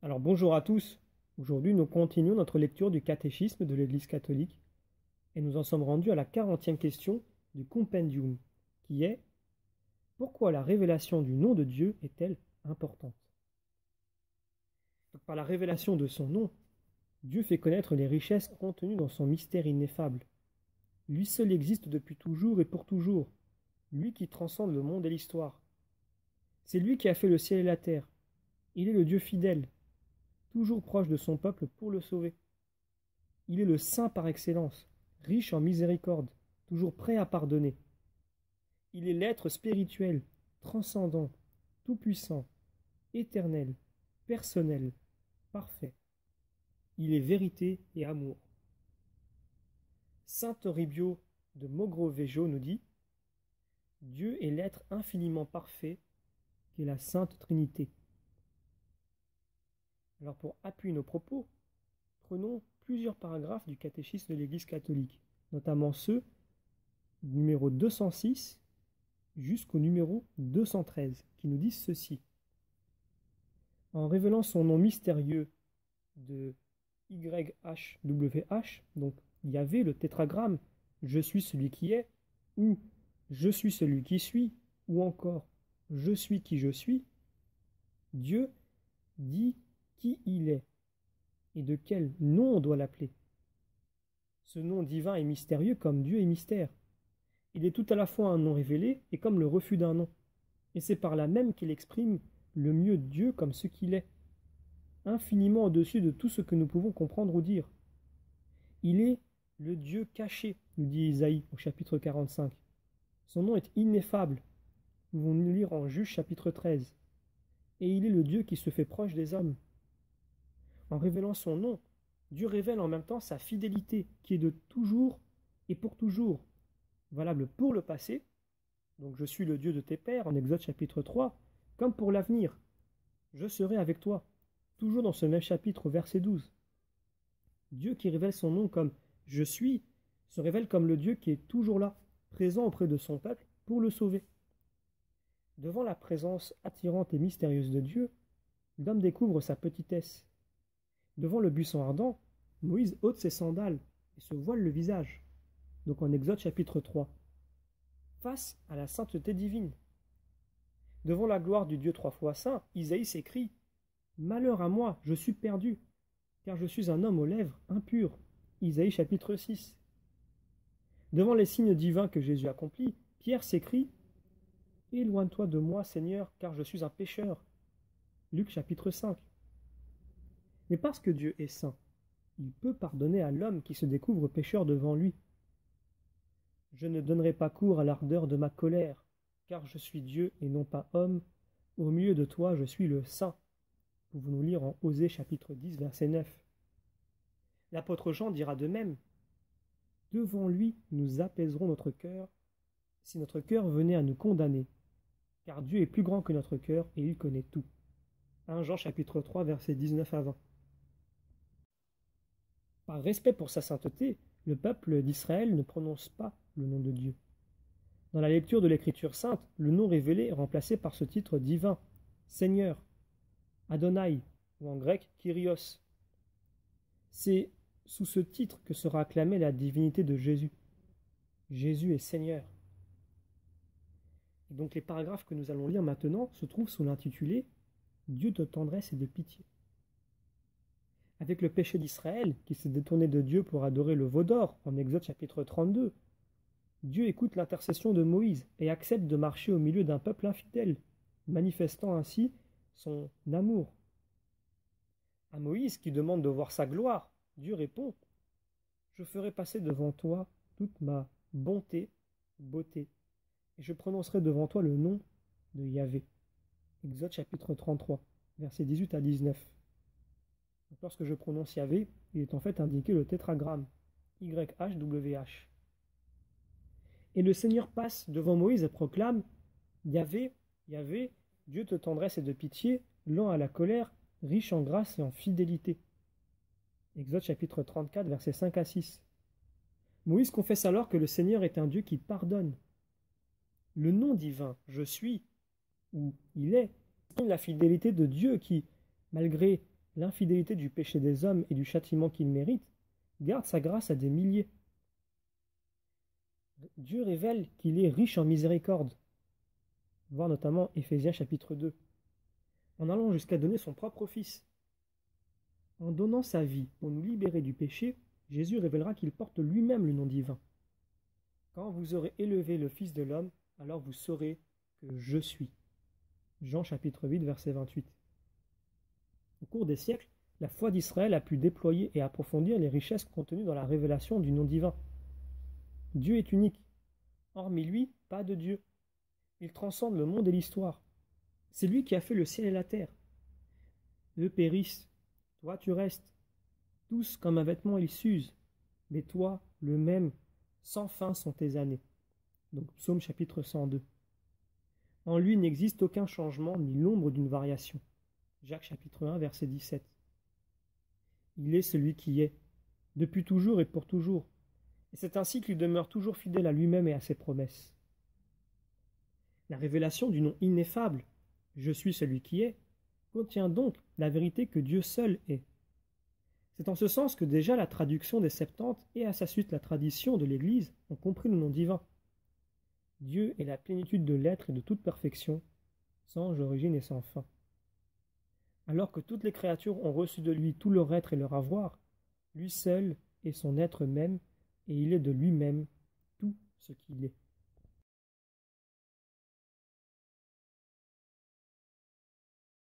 Alors bonjour à tous. Aujourd'hui nous continuons notre lecture du catéchisme de l'Église catholique et nous en sommes rendus à la quarantième question du compendium qui est Pourquoi la révélation du nom de Dieu est-elle importante? Par la révélation de son nom, Dieu fait connaître les richesses contenues dans son mystère ineffable. Lui seul existe depuis toujours et pour toujours, lui qui transcende le monde et l'histoire. C'est lui qui a fait le ciel et la terre. Il est le Dieu fidèle, toujours proche de son peuple pour le sauver. Il est le saint par excellence, riche en miséricorde, toujours prêt à pardonner. Il est l'être spirituel, transcendant, tout-puissant, éternel, personnel, parfait. Il est vérité et amour. Saint Toribio de Mogrovejo nous dit Dieu est l'être infiniment parfait qu'est la Sainte Trinité. Alors pour appuyer nos propos, prenons plusieurs paragraphes du catéchisme de l'Église catholique, notamment ceux du numéro 206 jusqu'au numéro 213, qui nous disent ceci. En révélant son nom mystérieux de YHWH, donc Yahvé, le tétragramme, je suis celui qui est, ou je suis celui qui suis, ou encore je suis qui je suis, Dieu dit qui il est et de quel nom on doit l'appeler. Ce nom divin est mystérieux comme Dieu est mystère. Il est tout à la fois un nom révélé et comme le refus d'un nom. Et c'est par là même qu'il exprime le mieux Dieu comme ce qu'il est, infiniment au-dessus de tout ce que nous pouvons comprendre ou dire. Il est le Dieu caché, nous dit Isaïe au chapitre 45. Son nom est ineffable. Nous nous lire en Juge chapitre 13. Et il est le Dieu qui se fait proche des hommes. En révélant son nom, Dieu révèle en même temps sa fidélité, qui est de toujours et pour toujours, valable pour le passé, donc je suis le Dieu de tes pères en Exode chapitre 3, comme pour l'avenir. Je serai avec toi, toujours dans ce même chapitre verset 12. Dieu qui révèle son nom comme je suis, se révèle comme le Dieu qui est toujours là, présent auprès de son peuple pour le sauver. Devant la présence attirante et mystérieuse de Dieu, l'homme découvre sa petitesse, Devant le buisson ardent, Moïse ôte ses sandales et se voile le visage. Donc en Exode chapitre 3. Face à la sainteté divine. Devant la gloire du Dieu trois fois saint, Isaïe s'écrie Malheur à moi, je suis perdu, car je suis un homme aux lèvres impures. Isaïe chapitre 6. Devant les signes divins que Jésus accomplit, Pierre s'écrie Éloigne-toi de moi, Seigneur, car je suis un pécheur. Luc chapitre 5. Mais parce que Dieu est saint, il peut pardonner à l'homme qui se découvre pécheur devant lui. Je ne donnerai pas cours à l'ardeur de ma colère, car je suis Dieu et non pas homme. Au milieu de toi, je suis le saint. Pouvons-nous lire en Osée chapitre 10, verset 9. L'apôtre Jean dira de même. Devant lui, nous apaiserons notre cœur, si notre cœur venait à nous condamner, car Dieu est plus grand que notre cœur et il connaît tout. 1 Jean chapitre 3, verset 19 à 20. Par respect pour sa sainteté, le peuple d'Israël ne prononce pas le nom de Dieu. Dans la lecture de l'Écriture sainte, le nom révélé est remplacé par ce titre divin, Seigneur, Adonai, ou en grec Kyrios. C'est sous ce titre que sera acclamée la divinité de Jésus. Jésus est Seigneur. Donc les paragraphes que nous allons lire maintenant se trouvent sous l'intitulé Dieu de tendresse et de pitié. Avec le péché d'Israël, qui s'est détourné de Dieu pour adorer le veau d'or, en Exode chapitre 32, Dieu écoute l'intercession de Moïse et accepte de marcher au milieu d'un peuple infidèle, manifestant ainsi son amour. À Moïse, qui demande de voir sa gloire, Dieu répond Je ferai passer devant toi toute ma bonté, beauté, et je prononcerai devant toi le nom de Yahvé. Exode chapitre 33, versets 18 à 19 lorsque je prononce Yahvé, il est en fait indiqué le tétragramme YHWH. Et le Seigneur passe devant Moïse et proclame Yahvé, Yahvé, Dieu te tendresse et de pitié, lent à la colère, riche en grâce et en fidélité. Exode chapitre 34, versets 5 à 6. Moïse confesse alors que le Seigneur est un Dieu qui pardonne. Le nom divin, je suis, ou il est, la fidélité de Dieu qui, malgré l'infidélité du péché des hommes et du châtiment qu'ils méritent, garde sa grâce à des milliers. Dieu révèle qu'il est riche en miséricorde. Voir notamment Éphésiens chapitre 2. En allant jusqu'à donner son propre Fils. En donnant sa vie pour nous libérer du péché, Jésus révélera qu'il porte lui-même le nom divin. Quand vous aurez élevé le Fils de l'homme, alors vous saurez que je suis. Jean chapitre 8 verset 28. Au cours des siècles, la foi d'Israël a pu déployer et approfondir les richesses contenues dans la révélation du nom divin. Dieu est unique. Hormis lui, pas de Dieu. Il transcende le monde et l'histoire. C'est lui qui a fait le ciel et la terre. Eux périssent, toi tu restes. Tous comme un vêtement ils s'usent. Mais toi, le même, sans fin sont tes années. Donc psaume chapitre 102. En lui n'existe aucun changement ni l'ombre d'une variation. Jacques chapitre 1 verset 17. Il est celui qui est, depuis toujours et pour toujours, et c'est ainsi qu'il demeure toujours fidèle à lui-même et à ses promesses. La révélation du nom ineffable, Je suis celui qui est, contient donc la vérité que Dieu seul est. C'est en ce sens que déjà la traduction des Septante et à sa suite la tradition de l'Église ont compris le nom divin. Dieu est la plénitude de l'être et de toute perfection, sans origine et sans fin. Alors que toutes les créatures ont reçu de lui tout leur être et leur avoir, lui seul est son être même, et il est de lui-même tout ce qu'il est.